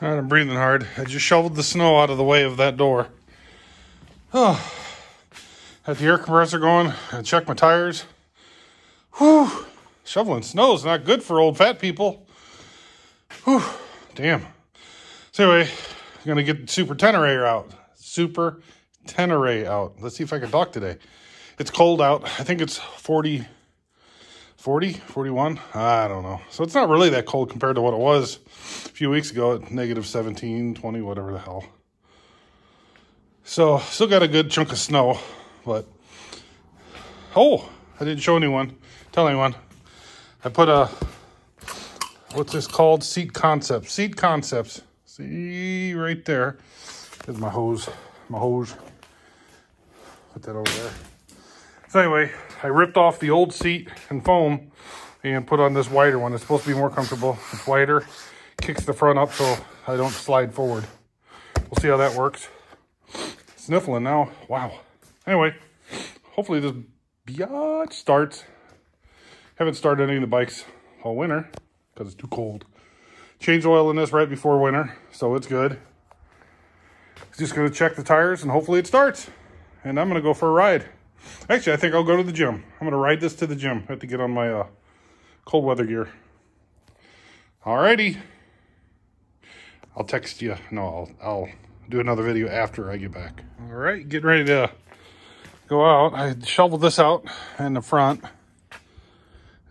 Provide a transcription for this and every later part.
All right, I'm breathing hard. I just shoveled the snow out of the way of that door. Oh, had the air compressor going. I checked my tires. Whew, shoveling snow is not good for old fat people. Whew, damn. So anyway, I'm gonna get Super Tenere out. Super Tenere out. Let's see if I can talk today. It's cold out. I think it's 40, 40, 41. I don't know. So it's not really that cold compared to what it was a few weeks ago at negative 17, 20, whatever the hell. So still got a good chunk of snow, but oh, I didn't show anyone, tell anyone. I put a what's this called? Seat concepts. Seat concepts. See right there. There's my hose. My hose. Put that over there. So anyway, I ripped off the old seat and foam and put on this wider one. It's supposed to be more comfortable. It's wider, kicks the front up so I don't slide forward. We'll see how that works. Sniffling now. Wow. Anyway, hopefully this biatch starts. Haven't started any of the bikes all winter because it's too cold. Change oil in this right before winter, so it's good. Just gonna check the tires and hopefully it starts. And I'm gonna go for a ride. Actually, I think I'll go to the gym. I'm going to ride this to the gym. I have to get on my uh, cold weather gear. Alrighty. I'll text you. No, I'll, I'll do another video after I get back. All right, getting ready to go out. I shoveled this out in the front.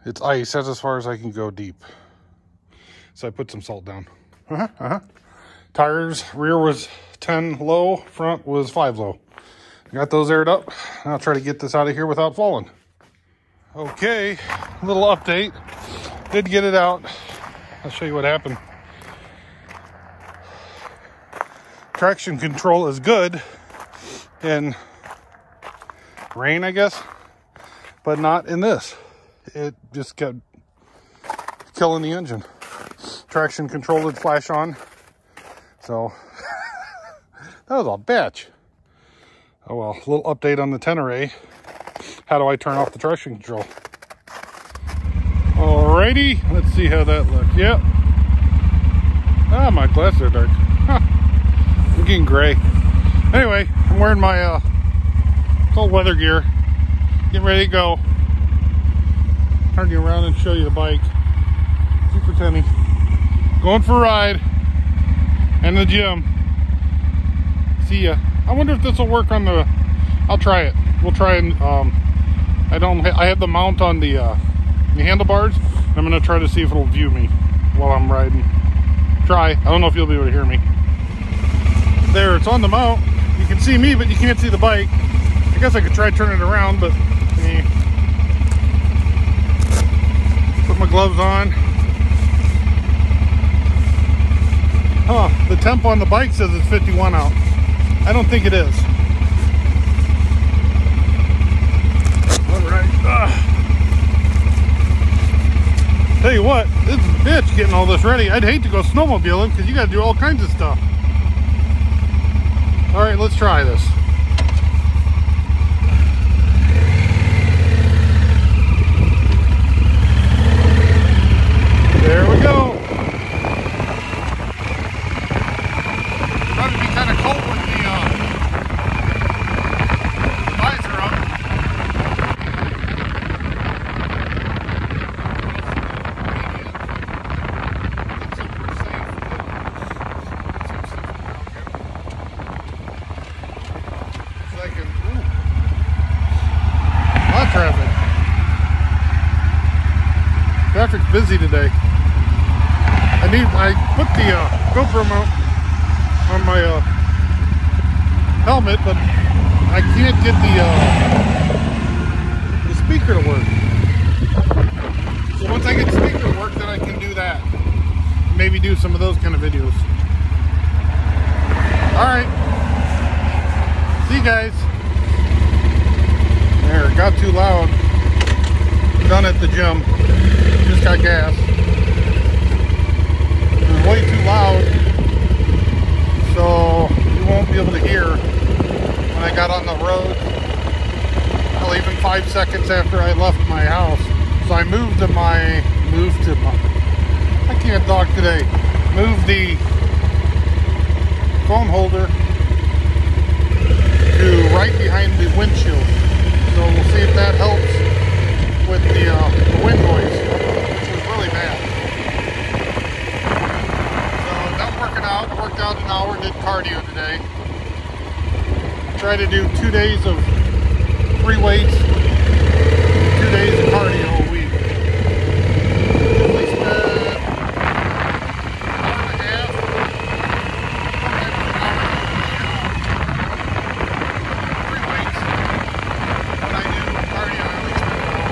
It's ice. That's as far as I can go deep. So I put some salt down. Uh-huh, uh-huh. Tires, rear was 10 low, front was 5 low. Got those aired up. I'll try to get this out of here without falling. Okay, little update. Did get it out. I'll show you what happened. Traction control is good in rain, I guess, but not in this. It just kept killing the engine. Traction control did flash on. So that was a bitch. Oh well, a little update on the Tenere. How do I turn off the traction control? Alrighty, let's see how that looks. Yep. Ah, my glasses are dark. Huh. I'm getting gray. Anyway, I'm wearing my uh, cold weather gear. Getting ready to go. Turn you around and show you the bike. Super Tenny. Going for a ride. And the gym. See ya. I wonder if this will work on the, I'll try it. We'll try and, um, I don't, I have the mount on the, uh, the handlebars. I'm going to try to see if it'll view me while I'm riding. Try. I don't know if you'll be able to hear me. There, it's on the mount. You can see me, but you can't see the bike. I guess I could try turning it around, but eh. Put my gloves on. Huh, the temp on the bike says it's 51 out. I don't think it is. All right. Ugh. Tell you what, this bitch getting all this ready. I'd hate to go snowmobiling because you got to do all kinds of stuff. All right, let's try this. There we go. Probably be kind of cold with the uh, visor up. Second, ooh. A lot of traffic. Traffic's busy today. I need, I put the uh, GoPro mount on my uh, helmet, but I can't get the uh, the speaker to work. So once I get the speaker to work, then I can do that. Maybe do some of those kind of videos. All right. See you guys. There, got too loud. Done at the gym. Just got gas. It was way too loud. So you won't be able to hear when I got on the road. Well, even five seconds after I left my house. So I moved to my, moved to my, I can't talk today. Moved the phone holder to right behind the windshield. So we'll see if that helps with the, uh, the wind noise, which was really bad. So that working out. Worked out an hour, did cardio today. Try to do two days of free weights, two days of cardio a week. At least uh, hour and a half, sometimes an hour, free weights. When I do cardio, I at least spend an hour.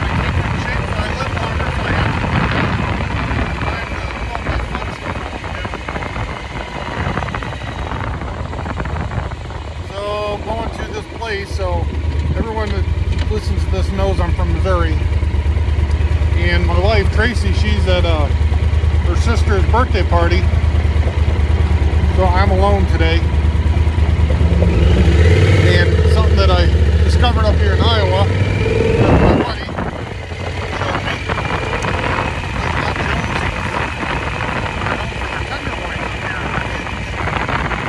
I keep in shape so I live longer if I have to. I'm, uh, well, that's fun stuff to do. So going to this place, so everyone that listens to this knows I'm from Missouri. And my wife Tracy, she's at uh, her sister's birthday party. So I'm alone today. And something that I discovered up here in Iowa, that my buddy showed me, is got Jonesy's. They're known for their tenderloins up here.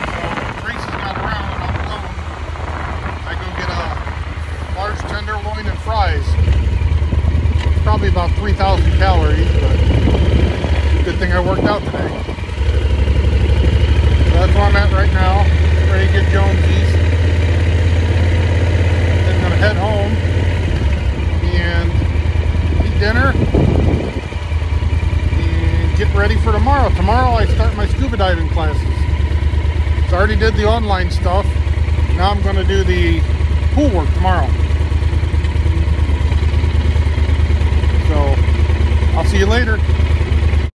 So Tracy's not around, I'm alone. I go get a large tenderloin and fries. It's probably about 3,000 calories, but good thing I worked out today. So that's where I'm at right now. Ready to get Jonesy's. Then gonna head home and eat dinner and get ready for tomorrow. Tomorrow I start my scuba diving classes. So I already did the online stuff. Now I'm to do the pool work tomorrow. I'll see you later.